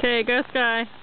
Okay, go Sky.